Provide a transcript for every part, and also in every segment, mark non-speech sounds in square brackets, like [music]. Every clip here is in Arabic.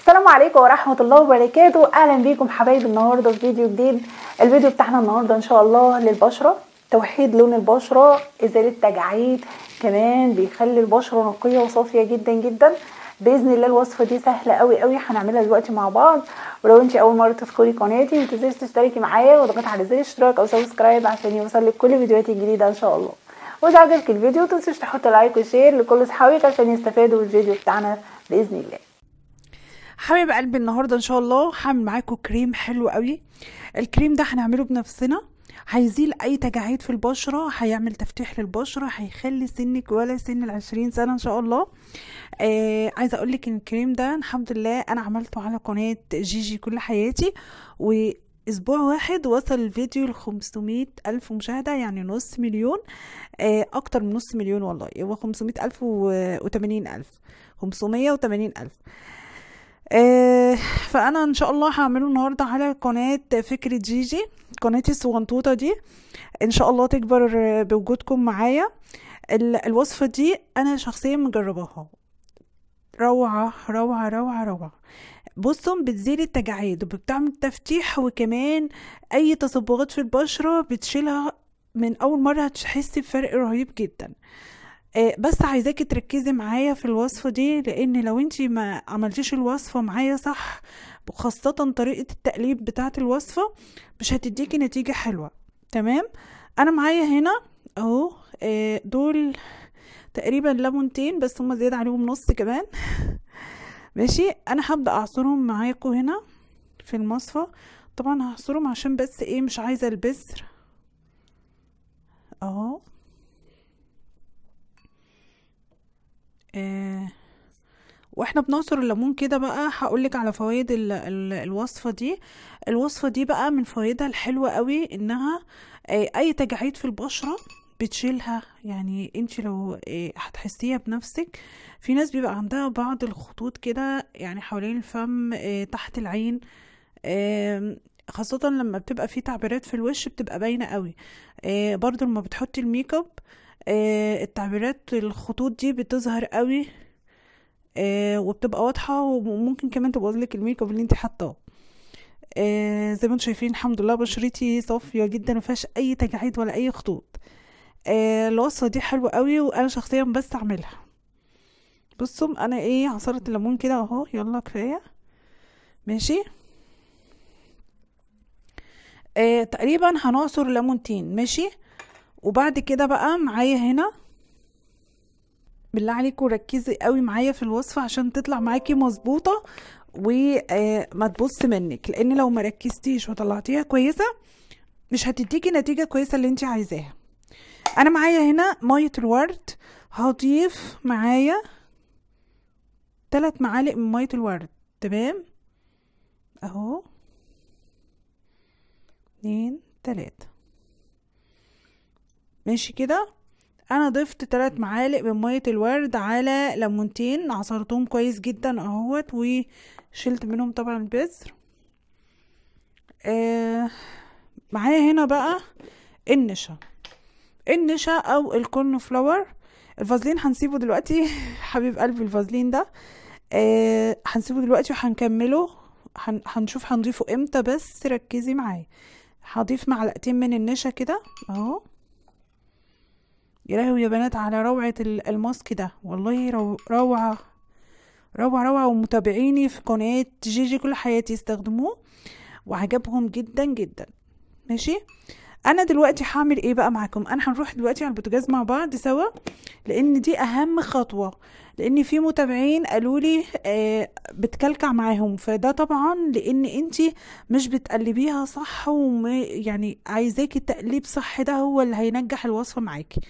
السلام عليكم ورحمة الله وبركاته. أهلا بيكم حبايبي النهاردة في فيديو جديد. الفيديو بتاعنا النهاردة إن شاء الله للبشرة. توحيد لون البشرة إزالة تجاعيد كمان بيخلي البشرة نقية وصافية جدا جدا. بإذن الله الوصفة دي سهلة قوي قوي هنعملها دلوقتي مع بعض. ولو انت أول مرة تدخلي قناتي ما تنسيش تشتركي معايا وتضغطي على زر الاشتراك أو subscribe عشان يوصلك كل فيديوهاتي الجديدة إن شاء الله. واذا عجبك الفيديو ما تنسيش تحطي like و share لكل أصحابك عشان يستفادوا بالفيديو بتاعنا بإذن الله. حبايب قلبي النهارده إن شاء الله هعمل معاكم كريم حلو قوي. الكريم ده هنعمله بنفسنا. هيزيل أي تجاعيد في البشرة هيعمل تفتيح للبشرة هيخلي سنك ولا سن العشرين سنة إن شاء الله. آه عايزة أقول لك إن الكريم ده الحمد لله أنا عملته على قناة جيجي كل حياتي وأسبوع واحد وصل الفيديو ل 500 ألف مشاهدة يعني نص مليون. آه أكتر من نص مليون والله هو 500 ألف و 80 الف 580 ألف. آه فأنا إن شاء الله هعمله النهارده على قناة فكره جيجي قناتي الصغنطوطة دي. إن شاء الله تكبر بوجودكم معايا. الوصفة دي أنا شخصيا مجرباها. روعة روعة روعة روعة. بصوا بتزيل التجاعيد وبتعمل تفتيح وكمان أي تصبغات في البشرة بتشيلها من أول مرة هتحسي بفرق رهيب جدا. بس عايزاكي تركزي معايا في الوصفة دي لأن لو انتي ما عملتيش الوصفة معايا صح خاصة طريقة التقليب بتاعة الوصفة مش هتديكي نتيجة حلوة. تمام؟ أنا معايا هنا أهو دول تقريبا ليمونتين بس هما زيادة عليهم نص كمان. [laughs] ماشي؟ أنا هبدأ أعصرهم معاكم هنا في المصفى. طبعا هعصرهم عشان بس إيه مش عايزة البذر. أهو. آه وإحنا بنعصر الليمون كده بقى هقولك على فوائد ال ال الوصفة دي. الوصفة دي بقى من فوائدها الحلوة قوي إنها آه أي تجاعيد في البشرة بتشيلها. يعني انت لو آه هتحسيها بنفسك. في ناس بيبقى عندها بعض الخطوط كده يعني حوالين الفم تحت العين خاصة لما بتبقى في تعبيرات في الوش بتبقى باينة قوي. برضو لما بتحطي ال make up التعبيرات الخطوط دي بتظهر قوي آه وبتبقى واضحة وممكن كمان تبوظ لك ال make up اللي انت حاطاه. آه زي ما أنتم شايفين الحمد لله بشرتي صافية جدا مفيهاش أي تجاعيد ولا أي خطوط. آه الوصفة دي حلوة قوي وأنا شخصيا بستعملها. بصوا أنا إيه عصرت الليمون كده أهو يلا كفاية. ماشي؟ آه تقريبا هنعصر ليمونتين ماشي؟ وبعد كده بقى معايا هنا. بالله عليكم ركزي قوي معايا في الوصفة عشان تطلع معاكي مظبوطة وما تبص منك لأن لو ما ركزتيش وطلعتيها كويسة مش هتديكي نتيجة كويسة اللي انت عايزاها. أنا معايا هنا مية الورد هضيف معايا ثلاث معالق من مية الورد تمام؟ أهو. اتنين تلاتة. ماشي كده؟ أنا ضفت تلات معالق من مية الورد على ليمونتين عصرتهم كويس جدا أهوت وشلت منهم طبعا البذر. آه معايا هنا بقى النشا. النشا أو ال corn flour الفازلين هنسيبه دلوقتي. [laughs] حبيب قلبي الفازلين ده. آه هنسيبه دلوقتي وهنكمله. هنشوف هنضيفه إمتى بس ركزي معايا. هضيف معلقتين من النشا كده أهو. يا لهوي يا بنات على روعة الماسك ده. والله رو... روعة روعة روعة. ومتابعيني في قناة جيجي كل حياتي يستخدموه وعجبهم جدا جدا. ماشي؟ أنا دلوقتي هعمل إيه بقى معاكم؟ أنا هنروح دلوقتي على البوتاجاز مع بعض سوا لأن دي أهم خطوة لأن في متابعين قالوا لي آه بتكلكع معاهم فده طبعا لأن انتي مش بتقلبيها صح ويعني عايزاكي التقليب صح ده هو اللي هينجح الوصفة معاكي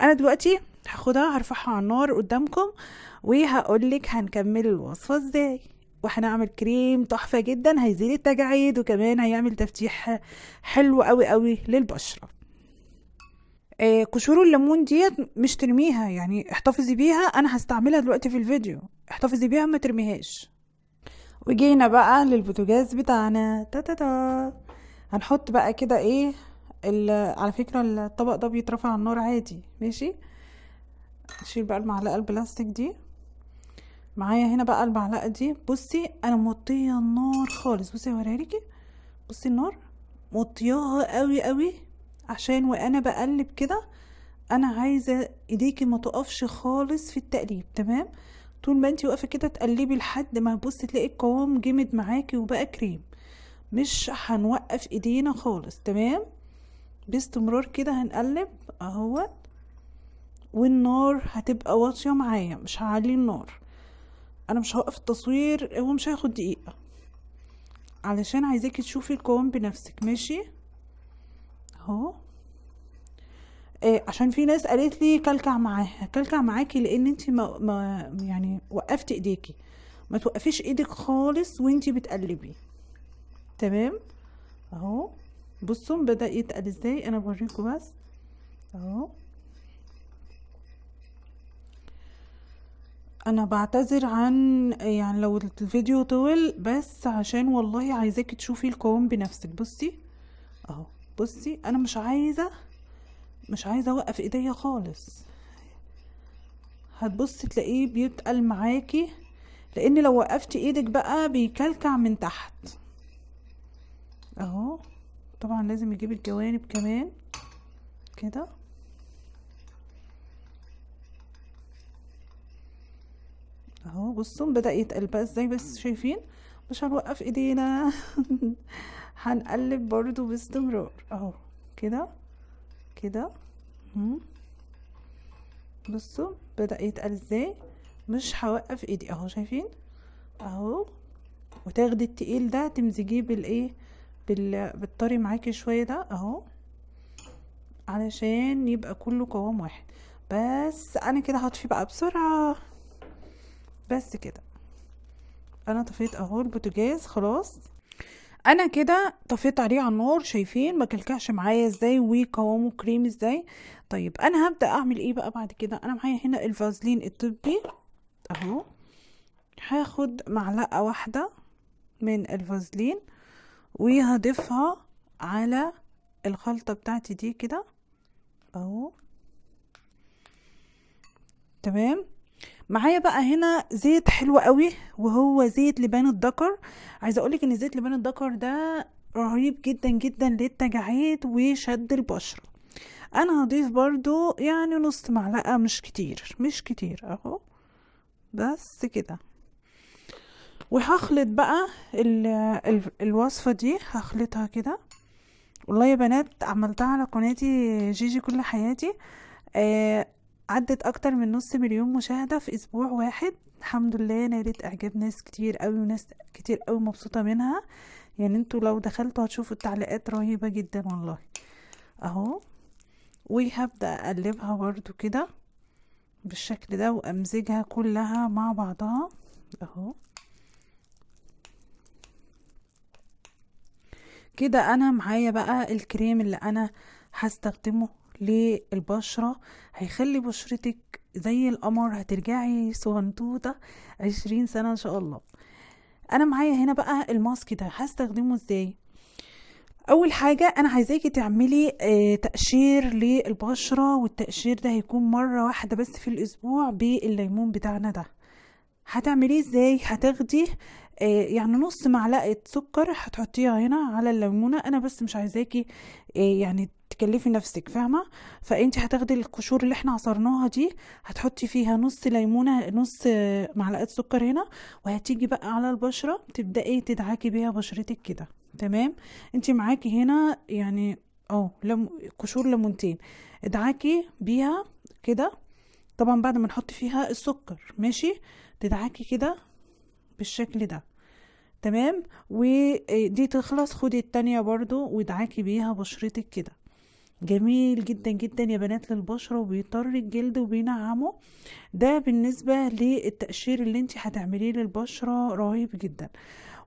أنا دلوقتي هاخدها هرفعها على النار قدامكم وهقولك هنكمل الوصفة إزاي. وهنعمل كريم تحفة جدا هيزيل التجاعيد وكمان هيعمل تفتيح حلو قوي قوي للبشرة. آه قشور الليمون ديت مش ترميها يعني احتفظي بيها أنا هستعملها دلوقتي في الفيديو. احتفظي بيها ما ترميهاش. وجينا بقى للبوتاجاز بتاعنا. تا تا تا. هنحط بقى كده إيه على فكرة الطبق ده بيترفع على النار عادي. ماشي؟ نشيل بقى المعلقة البلاستيك دي. معايا هنا بقى المعلقه دي. بصي أنا موطية النار خالص. بصي هوريها لك بصي النار. موطياها قوي قوي عشان وأنا بقلب كده أنا عايزة إيديكي ما تقفش خالص في التقليب تمام؟ طول ما أنتي واقفة كده تقلبي لحد ما تبصي تلاقي القوام جمد معاكي وبقى كريم. مش هنوقف إيدينا خالص تمام؟ باستمرار كده هنقلب أهوت. والنار هتبقى واطية معايا مش هعلي النار. أنا مش هوقف التصوير هو مش هياخد دقيقة. علشان عايزاكي تشوفي القوام بنفسك ماشي؟ أهو. إيه عشان في ناس قالت لي كلكع معاها كلكع معاكي لأن أنت ما, ما يعني وقفتي إيديكي. ما توقفيش إيدك خالص وانتي بتقلبي. تمام؟ أهو. بصوا بدأ يتقل إزاي أنا بوريكم بس. أهو. أنا بعتذر عن يعني لو الفيديو طول بس عشان والله عايزاكي تشوفي القوام بنفسك. بصي أهو بصي أنا مش عايزة مش عايزة أوقف إيديا خالص. هتبصي تلاقيه بيتقل معاكي لأن لو وقفتي إيدك بقى بيكلكع من تحت. أهو طبعا لازم يجيب الجوانب كمان. كده؟ اهو بصوا بدأ يتقل بقى إزاي بس شايفين؟ مش هنوقف إيدينا. [laughs] هنقلب برضو باستمرار. اهو كده كده. بصوا بدأ يتقل إزاي؟ مش هوقف إيدي. اهو شايفين؟ اهو. وتاخدي التقيل ده تمزجيه بالإيه؟ بال... بالطري معاكي شوية ده. اهو. علشان يبقى كله قوام واحد. بس أنا كده هطفي بقى بسرعة. بس كده. أنا طفيت أهو البوتاجاز خلاص. أنا كده طفيت عليه على النار شايفين ما كلكعش معايا إزاي وقوامه كريم إزاي. طيب أنا هبدأ أعمل إيه بقى بعد كده؟ أنا معايا هنا الفازلين الطبي أهو. هاخد معلقة واحدة من الفازلين وهضيفها على الخلطة بتاعتي دي كده أهو. تمام؟ معايا بقى هنا زيت حلو قوي وهو زيت لبان الذكر. عايزة أقولك إن زيت لبان الذكر ده رهيب جدا جدا للتجاعيد وشد البشره أنا هضيف برضو يعني نص معلقة مش كتير مش كتير أهو. بس كده. وهخلط بقى ال ال الوصفة دي هخلطها كده. والله يا بنات عملتها على قناتي جيجي كل حياتي. آه عدت أكتر من نص مليون مشاهدة في أسبوع واحد. الحمد لله نالت إعجاب ناس كتير قوي وناس كتير قوي مبسوطة منها. يعني أنتوا لو دخلتوا هتشوفوا التعليقات رهيبة جدا والله. أهو. وهبدأ أقلبها برضو كده بالشكل ده وأمزجها كلها مع بعضها. أهو. كده أنا معايا بقى الكريم اللي أنا هستخدمه للبشرة هيخلي بشرتك زي القمر هترجعي صغنطوطة عشرين سنة إن شاء الله. أنا معايا هنا بقى الماسك ده هستخدمه إزاي؟ أول حاجة أنا عايزاكي تعملي آه تقشير للبشرة والتقشير ده هيكون مرة واحدة بس في الأسبوع بالليمون بتاعنا ده. هتعمليه إزاي؟ هتاخدي آه يعني نص معلقة سكر هتحطيها هنا على الليمونة. أنا بس مش عايزاكي آه يعني تكلفي نفسك فاهمة؟ فأنت هتاخدي القشور اللي إحنا عصرناها دي هتحطي فيها نص ليمونة نص معلقة سكر هنا وهتيجي بقى على البشرة تبدأي تدعكي بيها بشرتك كده. تمام؟ أنت معاكي هنا يعني آه لم... قشور ليمونتين. ادعكي بيها كده. طبعا بعد ما نحط فيها السكر ماشي؟ تدعكي كده بالشكل ده تمام؟ ودي تخلص خدي التانية برضو وادعكي بيها بشرتك كده. جميل جدا جدا يا بنات للبشرة وبيطر الجلد وبينعمه ده بالنسبة للتقشير اللي انت هتعمليه للبشرة رهيب جدا.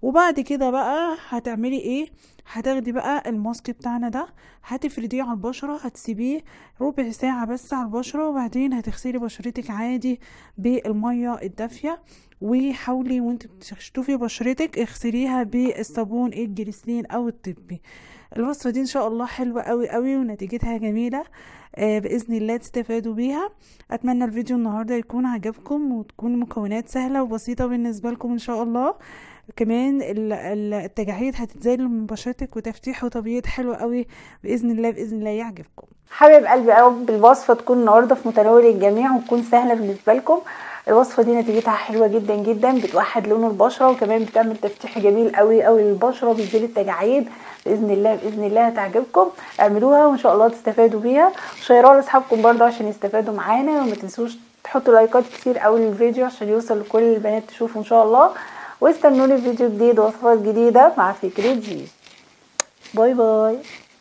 وبعد كده بقى هتعملي إيه؟ هتاخدي بقى الماسك بتاعنا ده هتفرديه على البشرة هتسيبيه ربع ساعة بس على البشرة وبعدين هتغسلي بشرتك عادي بالمية الدافية. وحاولي وانت بتشطفي بشرتك اغسليها بالصابون الجليسرين أو الطبي. الوصفة دي إن شاء الله حلوة قوي قوي ونتيجتها جميلة آه بإذن الله تستفادوا بيها. أتمنى الفيديو النهارده يكون عجبكم وتكون مكونات سهلة وبسيطة بالنسبة لكم إن شاء الله. كمان التجاعيد هتتزال من بشرتك وتفتيح وتبييض حلو قوي بإذن الله بإذن الله يعجبكم. حابب قلبي قوي بالوصفة تكون النهارده في متناول الجميع وتكون سهلة بالنسبة لكم. الوصفة دي نتيجتها حلوة جدا جدا بتوحد لون البشرة وكمان بتعمل تفتيح جميل قوي قوي للبشرة بتزيل التجاعيد. بإذن الله بإذن الله هتعجبكم. اعملوها وإن شاء الله تستفادوا بيها. شيروها لاصحابكم برضه عشان يستفادوا معانا وما تنسوش تحطوا لايكات كتير قوي للفيديو عشان يوصل لكل البنات تشوفه إن شاء الله. واستنوني في فيديو جديد وصفات جديدة مع فكرة جي. bye bye.